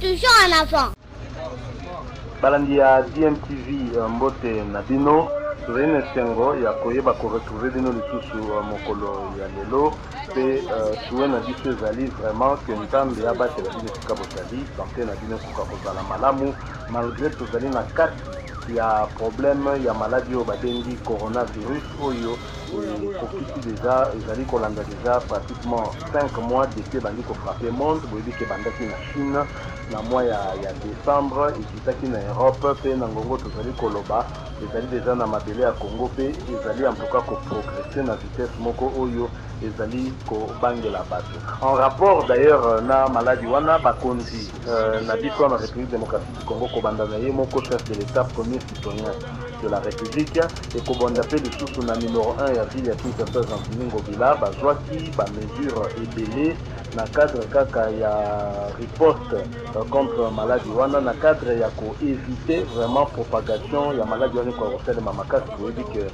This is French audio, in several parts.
toujours en avant. balandi ya dmtv uh, mbote na bino. Tozali na esengo ya koyeba koretrouve bino lisusu uh, mokolo ya lelo. Mpe uh, souwe na biso ezali vraiment ke nzambe abatela bino esika bozali sante na bino ekoka kozala malamu. Malgré tozali na kati ya problème ya maladi oyo babengi coronavirus oyo ekokisi deja ezali kolanda deja pratiquement 5 mois depuis ebandi kofrape monde boyebi ke ebandaki na chine na mois ya, ya décembre ekitaki na europe mpe na ngongo tozali koloba ezali deja na mabele ya congo mpe ezali en tout cas koprogresse na vitesse moko oyo ezali kobangela bato. En rapport d'ailleurs na maladi wana bakonzi euh, na république démocratique du congo kobanda moko chef de l'état premier citoyen de la république ekobanda mpe lisusu na numero 1 ya ville ya kinshasa gentini ngobila bazwaki bamesure ebele na cadre kaka ya riposte euh, contre maladi. Wana na cadre ya koévite vraiment propagation ya maladi wana ekokosalema makasi toyebi ke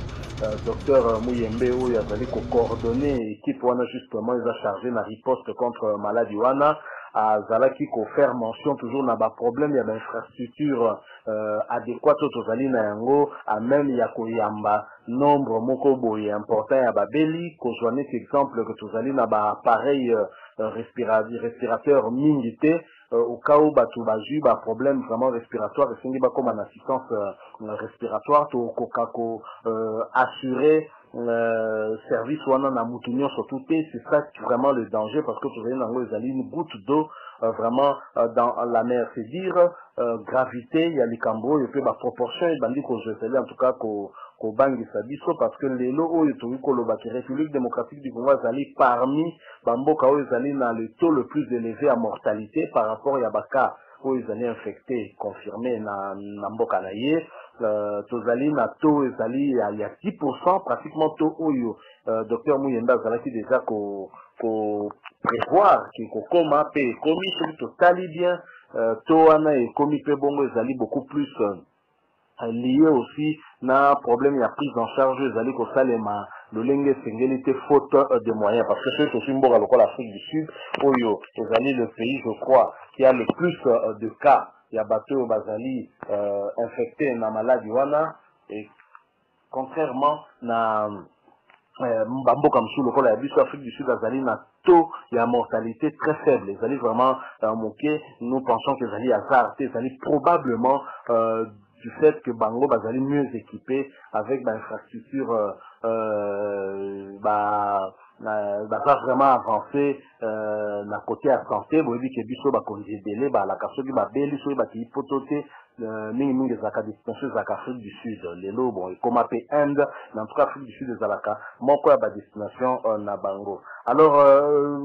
euh, docteur muyembe oyo azali kocoordonne équipe wana justement eza chargé na riposte contre maladi. Wana azalaki kofaire mention toujours na baproblème ya bainfrastructure euh, adéquate oyo tozali na yango ameme ya koyamba. Nombre moko boye important ya babeli. Kozwa neti exemple ke tozali na baappareil euh, respirateur mingi te euh, au cas où bato bazwi baproblème vraiment respiratoire esengi bakóma na assistance euh, respiratoire tokoka ko euh, assurer euh, service wana na mutu nyonso tu te c'est ça vraiment le danger parce que tozali nango ezali une goutte d'eau euh, vraiment euh, dans la mer. C'est dire euh, gravité ya likambo oyo mpe baproportion ebandi kozwa ezali en tout cas ko kobangisa biso parce que lelo oyo tokoki koloba ke république démocratique du congo ezali parmi bamboka oyo ezali na le taux le plus élevé ya mortalité par rapport ya baka oyo ezali infecté confirmé na, na mboka na ye. Uh, tozali na taux ezali ya, ya 10% pratiquement taux oyo. Uh, docteur muyenda azalaki déjà ko, ko prévoir ke kokóma mpe ekomi soki totali bien. Uh, taux wana ekomi mpe bongo ezali beaucoup plus uh, lié aussi na problème ya prise en charge. Ezali kosalema lolenge esengeli te faute de moyens. Parce que soki toswi mboka lokola afrique du sud oyo ezali le pays je crois qui a le plus de cas ya bato oyo bazali euh, infecté na maladi wana et contrairement na euh, bamboka mosusu lokola ya du sud azali na taux ya mortalité très faible. Ezali vraiment euh, nous pensons que ezali hasard te ezali probablement euh, du fait que bango bazali mieux équipés avec bainfrastructure euh, euh, ba baza vraiment avancé euh, na côté ya santé boyebi ke biso te mingimingi ezalaka destination ezalaka afrique du sud bon inde en tout cas afrique du sud ezalaka moko ya badestination euh, na bango alors euh,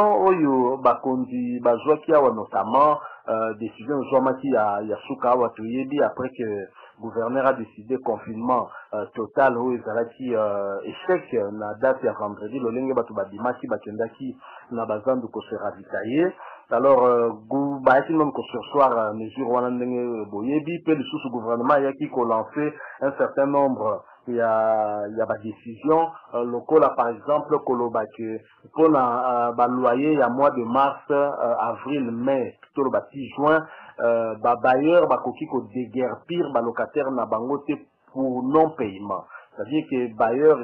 oyo bakonzi bazwaki awa notamment euh, décision ezwamaki ya suka awa toyebi après que gouverneur a décidé confinement euh, total oyo ezalaki euh, échec na date ya vendredi lolenge bato babimaki bakendaki na bazandu kose ravitaye alors euh, bayaki même kosursoir euh, mesure wana ndenge boyebi mpe lisusu gouvernement ayaki kolancer un certain nombre. Ya ya badécision euh, lokola par exemple koloba ke mpona uh, baloyer ya mois de mars uh, avril mai toloba ti juin babayeur bakoki kodéguerpir balocataire na bango te pour non paiement c'est-à-dire que bailleur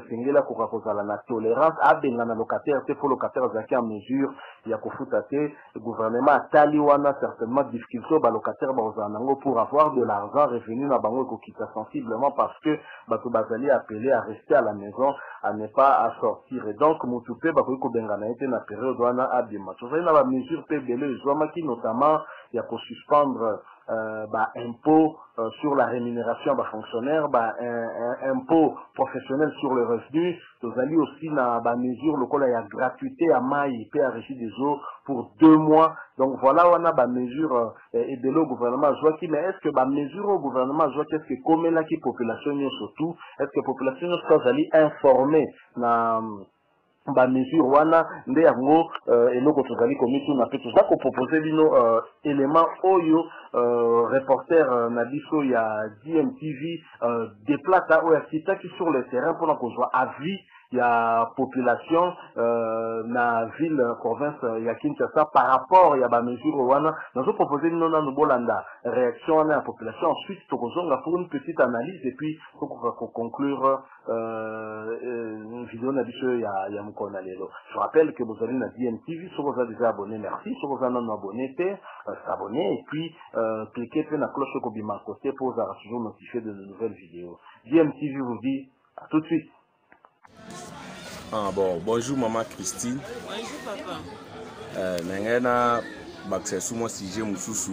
na tolérance abenga na locataire te po locataire azalaki en mesure ya kofuta te gouvernement atali wana certainement difficulté bakozala nango pour avoir de l'argent revenu na bango sensiblement parce que bazali appelé à rester à la maison à ne pas sortir. Et donc na période wana abima. Ezwamaki notamment euh, bah, impôt euh, sur la rémunération bah, fonctionnaire un, impôt professionnel sur le revenu tozali aussi na bamesure lokola ya gratuité ya mai mpe ya régie des eaux pour deux mois. Donc voilà wana bamesure euh, ebele au gouvernement azwaki mais est ce que bamesure au gouvernement azwaki est ce que ekomelaki population nyonso tout est ce que population nyonso azali informé na bamesure wana nde yango uh, eloko tozali komituna mpe toza kopropose bino uh, élément oyo uh, reporter na biso ya dmtv deplata oyo akitaki sur le terrain mpona kozwa avis ya population uh, na ville province ya kinshasa par rapport ya bamesure wana. Nazopropose bino nanu bolanda. Réaction wana ya population. Ensuite tokozonga pour une petite analyse et puis tokoka koconclure uh, uh, video na biso ya, ya mokolo na lelo. Je rappelle que bozali na dmtv soki oza déjà abonné merci. Soki oza nano abonné te uh, s'abonner et puis uh, cliquer mpe na cloche ekobima côté mpo ozala toujours notifié de nouvelles vidéos. Dmtv vous dit à tout de suite Ah, bon, bonjour maman Christine. Bonjour papa. Euh, na ngai na bakisa su mwa sujet mosusu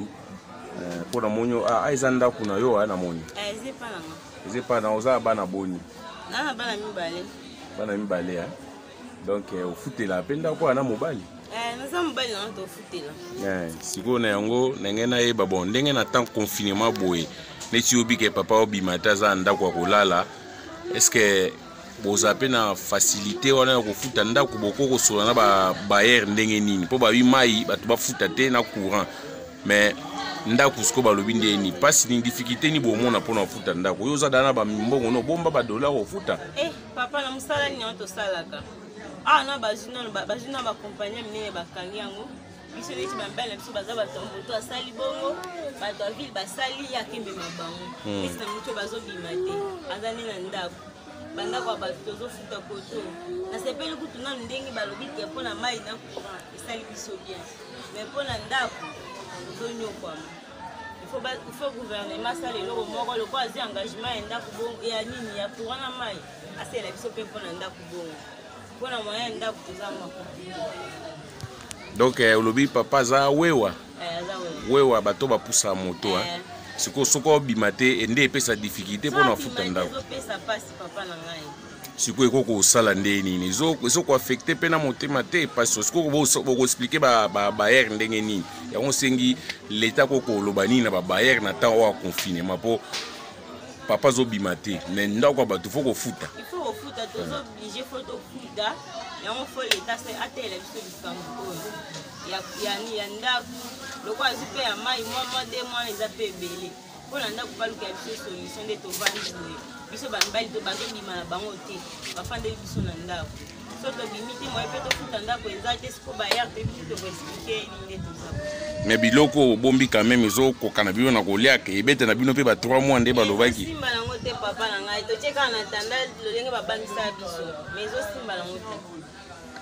euh, mpo na moni ah, ah, eza ndako na yo aya na moni Eh, eza epa na oza na bana boni na bana mibale. ya donc eh, ofutela mpe ndako mobali Eh, naza mobali. Eh, sikoyo na yango na ngai nayeba bon ndenge na temps confinement boye neti obike papa obima te aza na ndako ya kolala estce boza mpe na facilité wana ya kofuta ndako boko kosola na babayere ndenge nini. Mpo babi mai bato bafuta te na courant. Mais ndako sikoyo balobi nde nini. Mpasi nini difficulté ni bomona mpona kofuta ndako. Oyo oza dala na bambongo no bomba badolar kofuta. Eh, papa na mosala nini yango tosalaka. awa na bazwi na bakompagnie minene bakangi yango. Biso neti bambali na biso baza bato moto asali bongo bato ya ville basali akembema bango esi na moto bazobima te aza nde na ndako bandako ya bato tozofuta koto. Nasepeli kutu nanu ndenge balobi ke mpo na mai na courant esali biso bien. Mais mpo na ndako tozonyokwama ifo gouvernement asala eloko moko lokola azwi engagement ya ndako bongo ya nini ya courant na mai asalela biso mpe mpo na ndako bongo. Mpo na moyen ya ndako toza makoki donc eh, olobi papa aza wewa. Aza wewe wewa bato bapusaka moto Eh. Sikoyo soki obima te nde epesa difficulté mpona kofuta ndako. sikoyo ekoki kosala nde nini Ezo- ezokoaffecte mpe na motema te epasi sikoyo bokoexplike babayere ndenge nini. Yango osengi leta ko koloba nini na babayere na ntango oyo ya confinement mpo papa azobima te. Me ndako ya bato fo kofuta yango fo leta se ateyela biso likambo oyo ya ndako loko azwi mpe ya mai mwa mwa de mwana eza mpe ebele. Mpo na ndako baluka ya biso solution nde tovandi boye. Biso bamibali to bazobima na bango te bafandeli biso na ndako. So tobimi te moye mpe tofuta ndako eza te siko bayare te biso tokoexplike nini nde toza. Me biloko obombi quand même ezokoka na bino na koliaka ebete na bino mpe ba 3 mois nde balobaki. Ezosimba nango te papa na ngai. Totie kaka na tanda lolenge babangisaka biso. Mais ezosimba nango te.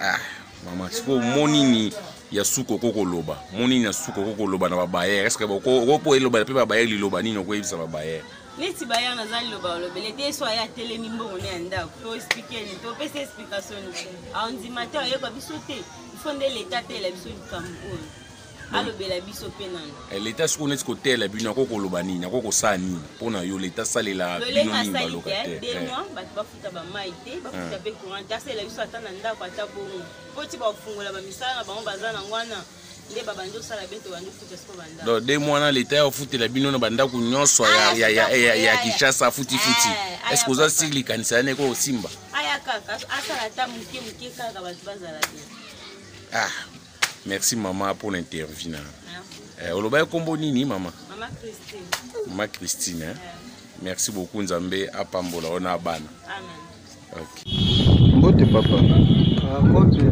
Ah mama sikoyo monini ya suka oko koloba. Monini ya suka oko koloba na babayere estce okopo elobela mpe babayere liloba nini okoyebisa babayere neti bayana naza liloba balobele te so aya atelemi mbongo ne ya ndako. To explike ni topesa explication ni. Aondima te ayoka biso te. Ifo nde leta ateyela biso likambo oyo alobela biso mpe nano Eh, leta sikoyo neti kotela bino ako koloba nini ako kosala nini? Mpona yo leta asalela bino nini asali baloka te te de Eh. mois bato bafuta bamai te bafuta mpe courant te asalela biso ata na ndako ata bongo. Mpo ti bafungola bamisala na bango baza nango wana nde babandi osala be to bandi ofuta siko bandako donc de mwana leta ya ofutela bino na bandako nyonso ya- kinshasa afutifuti Eh, estce oza sir likanisa yane eko osimba aya kaka asala ata moke moke kaka bato bazala bien. Ah merci mama mpona interview na. Merci. eh, olobaki nkombo nini mama mama christine. Mama christine eh? merci beaucoup nzambe apambola ona abana mbote papa. Mbote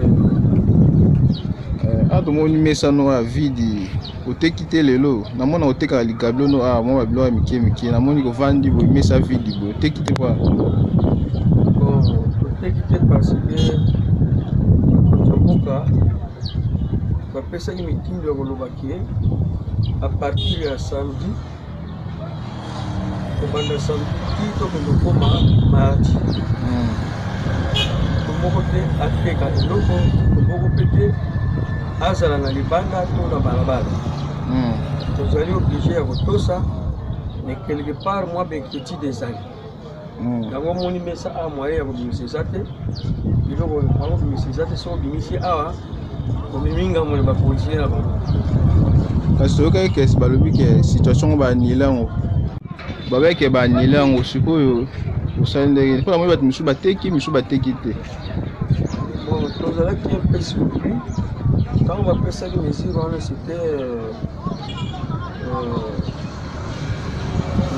Eh, awa tomoni mesa no ya vidi oteki te lelo. Namona otekaka likabilo no awa mwa babiloko ya mike mike namoni kovandi boye mesa vidi boye. Oteki te kwa? Bon toteki te parce que bakonzi bapesaki mitindo ya koloba ke a partir ya samedi. Kobanda samedi ti tokende koma mardi. Tomoko te ateka eloko tomoko mpe te azala na libanda to na balabala. Tozali oblige ya kotosa mais quelque part mwa bainquiétude ezali Mm. yango omoni mesa awa moye ya kobimisa eza te. Biloko bango bimisa eza te soki obimisi awa omemi ngambo na bango kasi toyokaki kesi balobi ke situation ngo banile yango babai ke banile yango sikoyo osali ndenge mpona moi bato misusu bateki misusu bateki te tozalaki peu surpris ntango bapesaki mesure wana euh,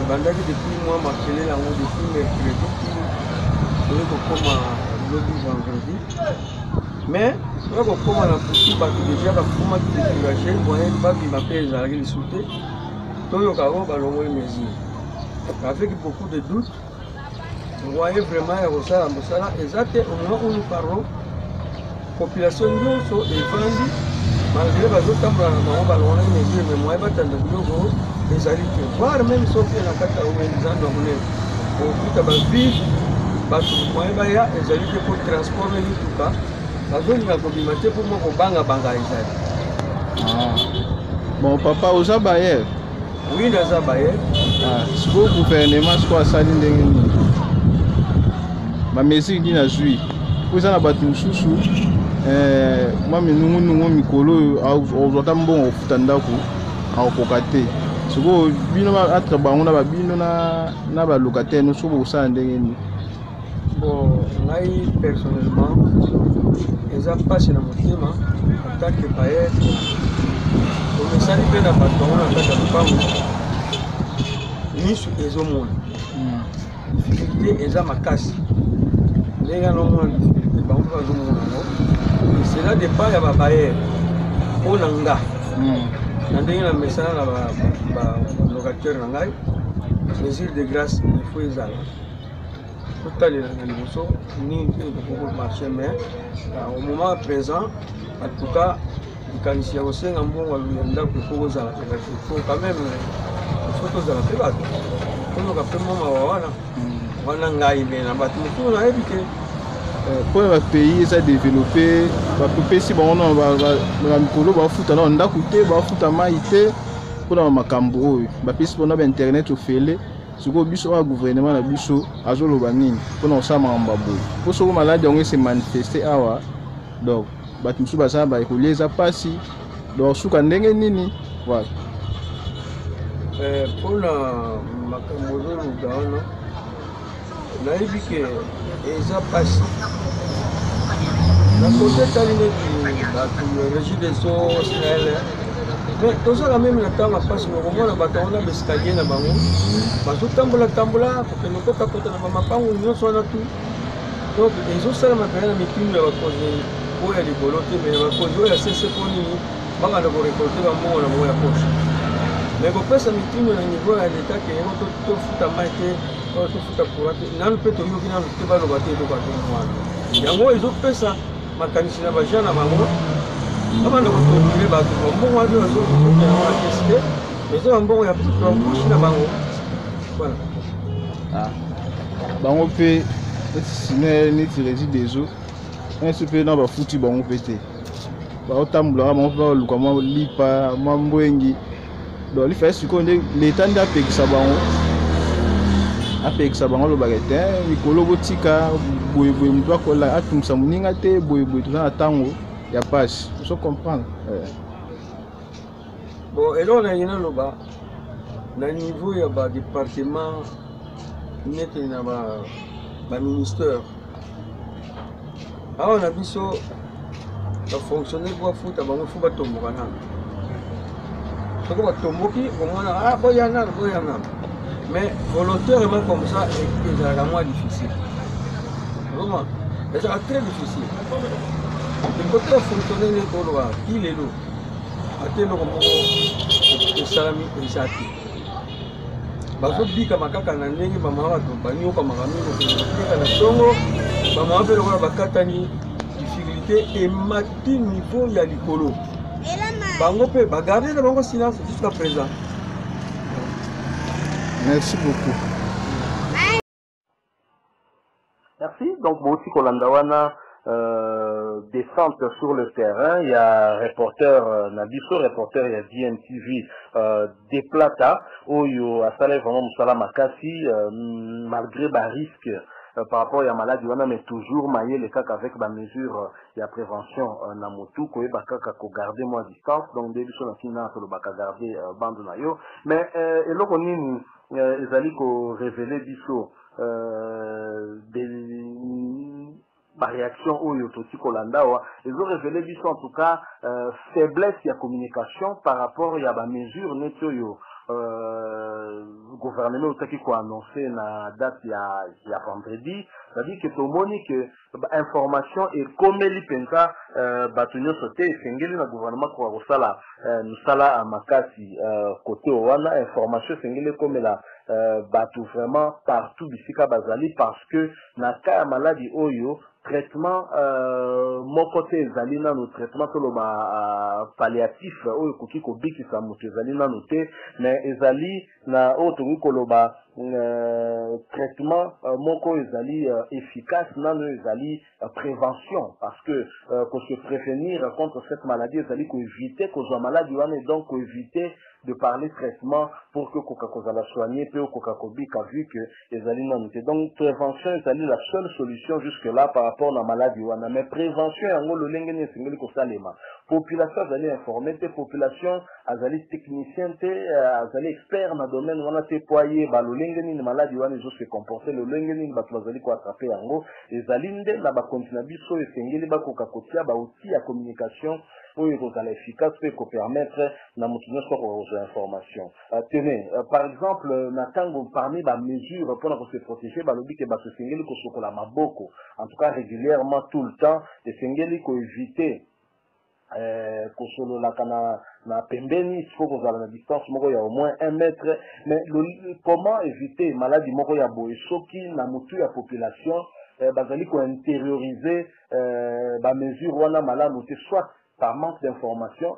ebandaki depuis mwa makelele yango depuis mercredi. Toye kokóma lobi vendredi mais toye kokóma na putu bato deja bakomaki découragé moyen babima mpe ezalaki lisu te toyoka oyo balongoli mesure avec beaucoup de doute moyen vraiment ya kosala mosala eza te au moment où nous parlons population nyonso evandi malgré bazotambola na bango balongolaki mesure mais moyen batanda biloko ezali te voire même soki na kati ya ya monene okuta bavile bato moyen baya ezali te mpo transport na mituka bazolinga kobima te mpo mwa kobangabanga ezali bon papa oza bayer wi naza baye. Sikoyo gouvernement sikoyo asali ndenge nini? Bamesure nini azwi? Po eza na bato mosusu eh, mwa minungunungu mikolo oyo ozwata mbongo kofuta ndako akokoka te. Sikoyo bino entre bango na babino na no soko bokosala ndenge nini? Bon ngai personnellement eza mpasi na motema atake baye omesani mpe na bato bango na kati ya lopango miso ezomona. Difficulté eza makasi. Ndenge anomona difficulté bango mpe bazomona yango. Cela dépend ya babayere mpo na nga. Na ndenge na mesana na balocateur na ngai mesure de grâce ifo ezala totalela na liboso nini te ekoko marché mais au moment présent en tout cas likanisi ya kosenga mbongo ya ndako efo kozala te kasi ifo quand même ifo tozala mpe bato. Tonoka mpe mwa mawa wana wana ngai me na bato mosusu nayebi te mpo na bapays eza développe bapesi bango na mikolo bafuta na ndako te bafuta mai te mpona bamakambo oyo. Bapesi mpona bainternet ofele sikoyo biso oyo gouvernement na biso azoloba nini? Mpona kosala makambo ya boye. Mpo soko maladi yango ese manifeste awa donc bato mosusu baza baekoli eza mpasi donc suka ndenge nini? Voilà. Eh, mpona makambo ozoluka wana nayebi ke eza mpasi na kote etali neti bato des eaux sahel mais tozala meme na ntango ya mpasi mokomona bato wana baeskalier na bango bazotambola tambola kokende kotakota na bamapango nyonso wana tu donc ezosalama pene na mitindo ya bakonzi oyo ya likolo te ya bakonzi oyo ya sese mpo nini bakanda korekolte bambongo na bango ya poshe me kopesa mitindo na niveau ya leta ke yango to- tofuta mai te tofuta courant te nanu mpe toyoki nanu te baloba te eloko atongo wana yango ezopesa makanisi na bajean na bango babanda kotorture bato bambongo wana bazokokokela yango na kesi te mais eza bambongo ya bouche na bango voilà. Ah. bango mpe sine neti rési des eaux. Nyonso mpe na bafuti bango mpe te baotambolaka bango mpe baluka mwa lipa mwa mbwengi. Donc lifaye sikoyo nde leta nde apekisa bango apekisa bango alobaka te "Eh, mikolo botika boyeboye motu akola atungisa moninga te boyeboye toza na ntango ya pasi Eh. bon eloko nalingi naloba na niveau ya badepartement neti na ba- baministère awa na biso bafonctionnaire po bafuta bango fo batomboka nano soki batomboki komona ah boya nano boya nano mais volontairement comme ça ezalaka mwa difficile. Vraiment. Ezalaka très difficile ekote bafonctionnaire neti oloba ki lelo ate eloko moko esalami eza te bazobikama kaka na ndenge bamama bato baniokamaka mingi kokeka na ntongo bamama mpe lokola bakatani difficulté emati niveau ya likolo bango mpe bagarde na bango silence jusqu'à présent. Merci beaucoup. Merci. Donc bouti kolanda wana euh, descente sur le terrain. Il y a reporter euh, na biso reporter ya dntv euh, deplata oyo asalaki vraiment mosala makasi euh, malgré barisque euh, par rapport ya maladi wana mais toujours mayele kaka avec bamesure euh, ya prévention euh, na motu koyeba kaka kogarde mwa distance. Donc nde biso na nana tolobaka garde euh, bande na yo mais euh, eloko nini euh, ezali korevele biso euh, des baréaction oyo toki kolanda awa ezorevele biso en tout cas euh, faiblesse ya communication par rapport ya bamesure neti oyo. Euh, gouvernement otaki koannonce na date ya, ya vendredi. C'est-à-dire que tomoni ke information ekomeli mpenza euh, bato nyonso te esengeli na gouvernement koka kosala euh, mosala makasi euh, kote wana information esengeli ekomela euh, bato vraiment partout bisika bazali parce que na ka ya maladi oyo traitement euh, moko te ezali traitement toloba uh, palliatif oyo ekoki kobikisa moto ezali nano te mais ezali na oyo tokoki koloba traitement euh, moko ezali euh, efficace nano ezali euh, prévention parce que euh, ko se prévenir contre cette maladie ezali koéviter kozwa maladie wana donc koéviter de parler traitement pour que koka kozala soigner mpe okoka kobika vu que ezali nanu te donc prévention ezali la seule solution jusque là par rapport na maladie wana. Mais prévention yango lolenge nini esengeli kosalema population azali informé te population azali technicien te euh, azali expert na domaine wana te po ayeba lolenge nini maladi wana ezose comporte lolenge nini bato bazali koatrape yango ezali nde na bakonti na biso esengeli bakoka kotia baoutil ya communication oyo ekozala efficace mpe ekopermettre na moto nyonso akoka kozwa information uh, tenez uh, par exemple uh, na ntango parmi bamesure mpona kose protéger balobi ke bato esengeli kosokola maboko. En tout cas régulièrement tout le temps esengeli koéviter eh, kosololaka na na pembeni faut kozala na distance moko ya au moins un mètre. Mais comment éviter maladie moko ya boye soki na motu ya population bazali kointérioriser eh, bamesure wana malamu te soit par manque d'information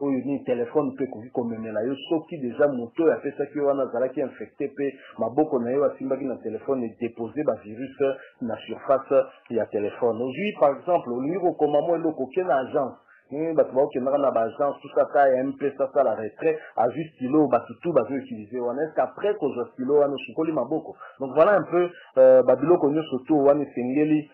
oyo nini telefone mpe ekoki komemela yo soki deja moto oyo apesaki yo wana azalaki infecté mpe maboko na yo asimbaki na telefone edepose bavirus na surface ya telefone ozwi par exemple olingi kokoma mwa eloko oke na agence. Bato baokendaka na baagence tout ça ka ya mp sasala retrait azwi stylo bato tu bazoutilize wana. Est ce qu'après kozwa stylo wana osukoli maboko? Donc voilà un peu euh, babiloko nyonso to wana esengeli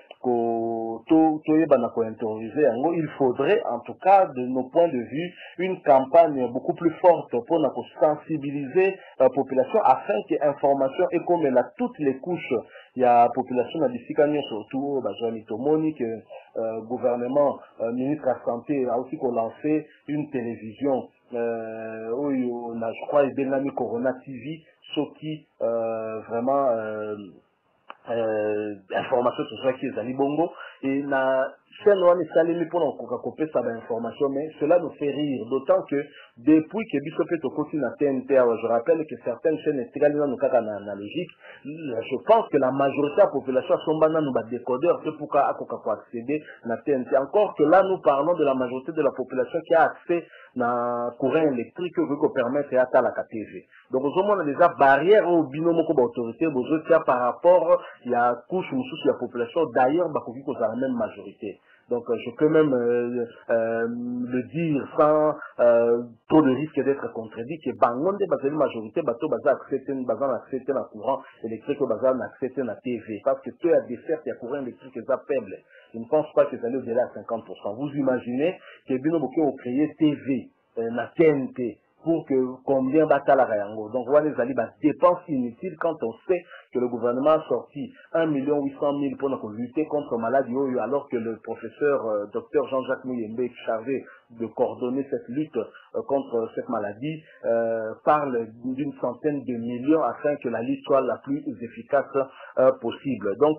il faudrait en tout cas de nos points de vue une campagne beaucoup plus forte mpona kosensibiliser la population afin que information ekomela toutes les couches. Ya population na bisika nyonso tu oyo bazwani tomoni ke euh, gouvernement euh, ministre ya santé aosi kolancer une télévision. Euh, oyo na je crois corona tv soki euh, vraiment euh, euh, information tozwaki ezali bongo. Et na chaîne wana esalemi mpona mais cela nous fait rire. D'autant que depuis ke biso mpe tokoti na tnt je rappelle que certaines chaînes etikali nanu je pense que la majorité ya population asomba nanu badécodeur te pourka akoka koaccéder na tnt encore que là nous parlons de la majorité de la population qui a accès na courant électrique okoki kopermettre ya atalaka tv donc ozomona déjà barrière oyo bino moko baautorité bozotia par rapport ya couche mosusu ya population. D'ailleurs bakoki kozala même majorité donc euh, je peux même euh, euh, le dire sans trop de risque d'être contredit que bango nde bazali majorité bato baza accepte baza na accès te na courant électrique baza na na tv parce que to ya desserte ya courant électrique eza faible. Je ne pense pas que ezali au-delà ya 50% vous imaginez que bino boke ocréer tv na tnt pour que combien batalaka yango donc wana ezali badépense inutile quand on sait que le gouvernement a sorti 1 million 800 000 pour lutter contre maladie oyo alors que le professeur euh, docteur Jean-Jacques Mouyembe chargé de coordonner cette lutte euh, contre cette maladie euh, parle d'une centaine de millions afin que la lutte soit la plus efficace euh, possible. Donc,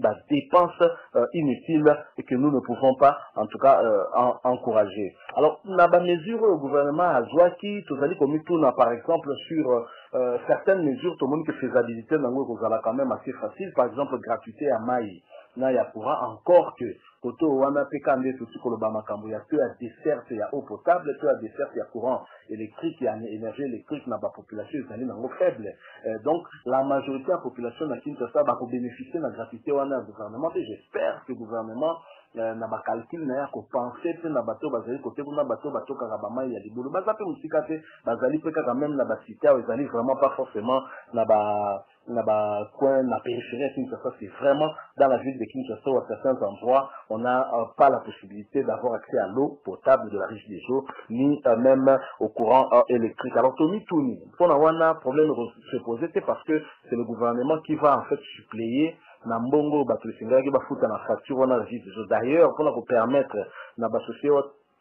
bah, dépenses euh, inutiles et que nous ne pouvons pas, en tout cas, en, encourager. Alors, ba mesure au gouvernement à Zouaki, comme tout par exemple sur certaines mesures, tout le monde que faisabilité dans le quand même assez facile, par exemple, gratuité à Maï. Na ya courant encore que koto wana mpe ka nde tosi koloba makambo ya to ya desserte ya eau potable to ya desserte ya courant électrique ya énergie électrique na bapopulation ezali nango faible. Euh, donc la majorité ya population na kinshasa bakobénéficie na gratuité wana ya gouvernement. Mpe j'espère que gouvernement euh, na bacalcule na ye ya kopense mpe na bato bazali kote kuna bato batokaka bamai ya libulu baza mpe mosika te bazali mpe kaka meme na basite awo ezali vraiment pas forcément na ba na bacoin na périphérie ya kinshasa c'est vraiment dans la ville de kinshasa ou à certains endroits on n'a euh, pas la possibilité d'avoir accès à l'eau potable de la riche des eaux ni euh, même au courant euh, électrique. Alors tomi tuni mpona wana problème se poser c'est parce que c'est le gouvernement qui va en fait suppléer na mbongo bato esengaki bafuta na facture wana riche des eaux. D'ailleurs mpona kopermettre na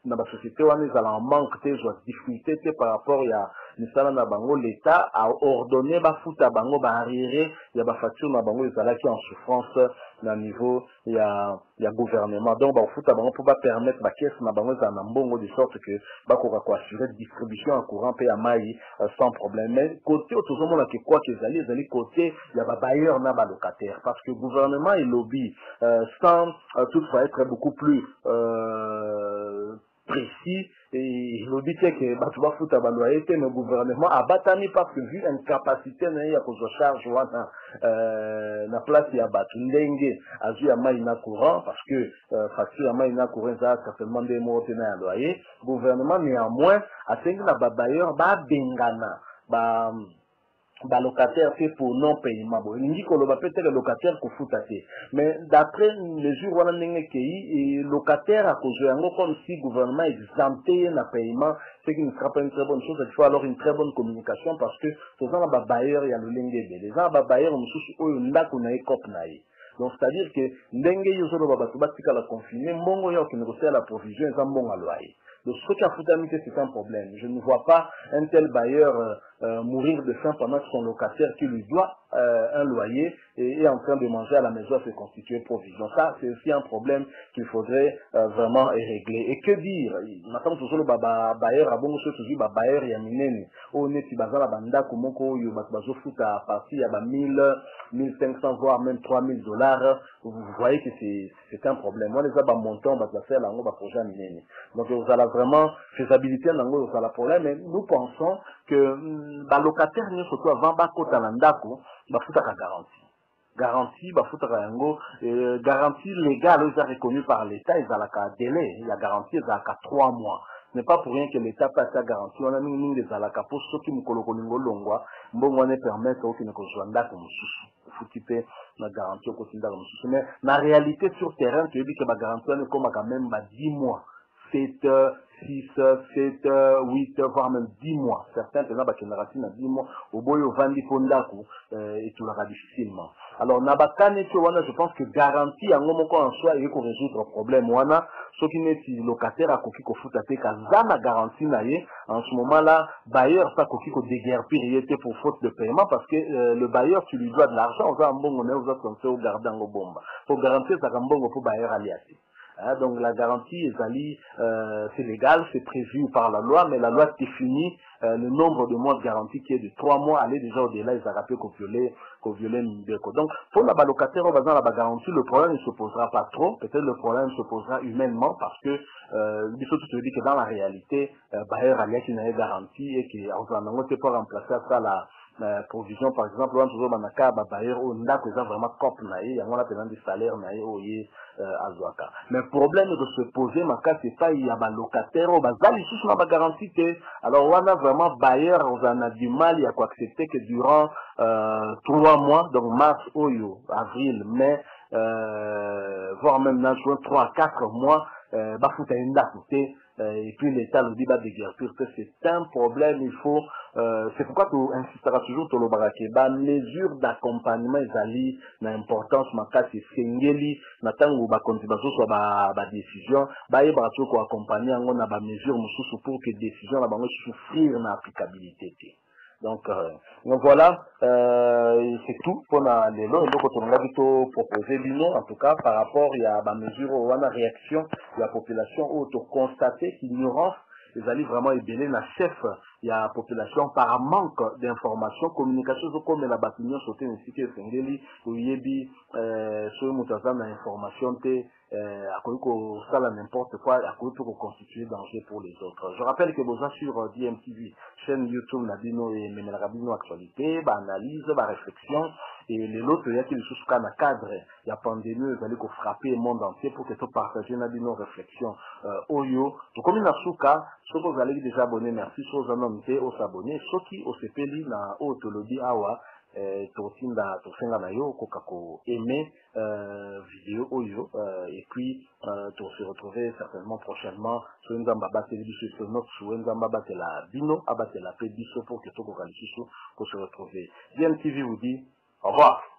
basociété na basociété wana ezala en manque ezwa difficulté par rapport ya misala bango. L'état aordonné bafuta bango baarriéré ya bafacture na bango ezalaki en souffrance na niveau ya ya gouvernement. Donc bakofuta bango mpo bapermettre bakese na bango ezala na mbongo de sorte que bakoka koassure distribution ya courant mpe ya mai uh, sans problème. Mais côté oyo tozomonaka ekwaka ezali ezali côté ya babailleur na balocataire parce que gouvernement elobi uh, sans uh, toutefois être beaucoup plus euh, précis. Elobi te ke bato bafuta baloyer te mais gouvernement abatami parce que vu incapacité na ye ya kozwa charge wana euh, na place ya bato ndenge azwi ya mai na courant parce que euh, facture ya mai na courant eza certainement nde moko te na ya loyer gouvernement néanmoins asengi na babailleur babengana ba balocataire te pour non paiement boye elingi koloba mpe teke locataire kofuta te mais d'après mesure wana ndenge ekei locataire akozwa yango comme si gouvernement exempte ye na paiement ce qui ne sera pas une très bonne chose il faut alors une très bonne communication parce que toza na babailleur ya lolenge ebele eza na babailleur mosusu oyo ndako na ye cope na ye donc c'est-à-dire que ndenge ye ozoloba bato batikala confine mbongo oyo okende kosala provision eza mbongo aloyer donc soki afutami te c'est un problème. Je ne vois pas un tel bailleur euh, euh, mourir de faim pendant que son locataire qui lui doit euh, un loyer et est en train de manger à la maison à se constituer provision. Ça, c'est aussi un problème qu'il faudrait euh, vraiment régler. Et que dire? Maintenant, tout le baba bailleur a bon toujours baba bailleur ya minene. On est si bazala banda komoko yo bazo futa à partir à 1000 1500 voire même 3000 dollars. Vous voyez que c'est c'est un problème. Moi les aba montant ba faire là ba projet minene. Donc vous allez vraiment faisabilité nango vous allez problème mais nous pensons que balocataire nyonso to avant bakota na ndako bafutaka garantie. Garantie bafutaka yango euh, garantie légale oyo reconnue par l'état ezalaka délai. Ya garantie ezalaka trois mois. N'est pas pour rien que l'état pe ata garantie. Wana mingimingi ezalaka mpo soki mokolo kolinga olongwa mbongo wana epermettre okende kozwa ndako mosusu. Ofuti mpe na garantie okoti ndako mosusu. Mais na réalité sur terrain toyebi ke bagarantie wana ekomaka même ba 10 mois 7 6, 7, 8, voire même 10 mois. Certains, pendant bakendaka na 10 mois, au au vandi pondako, euh, et tout la difficilement. Alors, nabakane wana, je pense que garantie yango moko en soi, et qu'on résoudre problème wana, ce qui n'est si locataire a koki ko futa te kaza na garantie na en ce moment-là, bailleur ça koki ko déguerpir yete pour faute de paiement, parce que euh, le bailleur, tu lui dois de l'argent, on va en bon, on est aux autres, on au garder en bomba. Pour garantir ça, bon, pour bailleur aliasé. Hein, donc la garantie euh, c'est légal, c'est prévu par la loi, mais la loi définit euh, le nombre de mois de garantie qui est de trois mois, aller déjà au-delà, ils rappelé qu'au violer, qu'au violer Donc pour la locataire, on va dans la garantie, le problème ne se posera pas trop, peut-être le problème se posera humainement parce que euh, il faut tout dire que dans la réalité, euh, bailleur a qui n'a garantie et qui en fait pas remplacer ça la provision par exemple wana tozobanaka babailleur oyo ndako eza vraiment cope na ye yango wana mpena ndi salaire na ye oyo ye euh, azwaka mais problème ekose pose makasi epai ya balocataire oyo baza lisusu na bagarantie te alors wana vraiment bailleur ozala na du mal ya koaccepte que durant euh, trois mois donc mars oyo avril mai euh, voire même na juin trois quatre mois bafuta ye ndako te et puis l'état le dit va déguerpir que c'est un problème il faut euh, c'est pourquoi tu insistera toujours tolobaka ke bamesure d'accompagnement ezali na importance makasi esengeli na ntango bakonzi bazozwa badécision bayebaka to koaccompagne yango na bamesure mosusu pour que décision na bango souffrir na applicabilité donc, euh, donc voilà, euh, c'est tout pour la lelo. A plutôt proposé bino, en tout cas, par rapport à la mesure ou à la réaction de la population, où on constaté l'ignorance, ils allaient vraiment ébeler la chef il y a population par manque d'information communication comme la bâtiment sauté ainsi que sengeli oyebi euh sur mutaza na information te euh akoki kosala n'importe quoi akoki pe constituer danger pour les autres. Je rappelle que boza sur euh, DMTV chaîne YouTube na bino ememelaka bino actualité baanalyse baréflexion lelo toyaki lisusu kaka na cadre. Ya pandémie oyo ezali kofrappe le monde entier pour que topartage na bino réflexion oyo tokomi na suka soki ozalaki déjà abonné merci. So oza nano te osabone soki osepeli na oyo tolobi awa eh, totinda tosenga na yo okoka koaime euh, video oyo euh, et puis euh, tose retrouver certainement prochainement soki nzambe abateli biso eso nosu we nzambe abatela bino abatela mpe biso pour ke tokoka lisusu kose retrouver dmtv vous dit au revoir